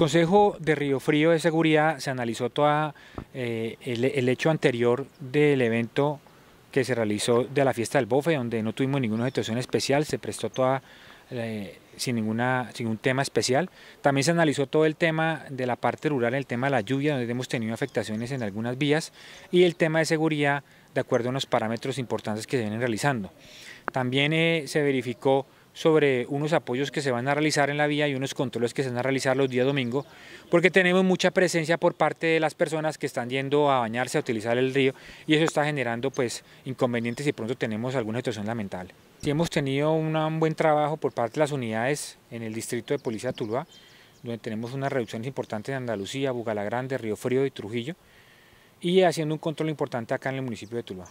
Consejo de Río Frío de Seguridad se analizó todo eh, el, hecho anterior del evento que se realizó de la fiesta del Bofe, donde no tuvimos ninguna situación especial, se prestó toda eh, sin, ninguna, sin ningún tema especial. También se analizó todo el tema de la parte rural, el tema de la lluvia, donde hemos tenido afectaciones en algunas vías, y el tema de seguridad, de acuerdo a unos parámetros importantes que se vienen realizando. También eh, se verificó sobre unos apoyos que se van a realizar en la vía y unos controles que se van a realizar los días domingo, porque tenemos mucha presencia por parte de las personas que están yendo a bañarse, a utilizar el río, y eso está generando pues inconvenientes y pronto tenemos alguna situación lamentable. Sí hemos tenido un buen trabajo por parte de las unidades en el distrito de Policía Tuluá, donde tenemos unas reducciones importantes en Andalucía, Bugalagrande, Río Frío y Trujillo, y haciendo un control importante acá en el municipio de Tuluá.